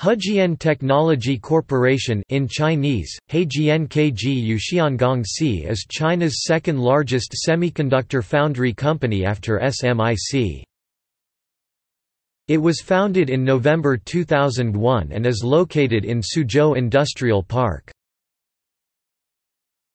Hejian Technology Corporation in Chinese, Hejian KG Yuxiangongxi is China's second-largest semiconductor foundry company after SMIC. It was founded in November 2001 and is located in Suzhou Industrial Park.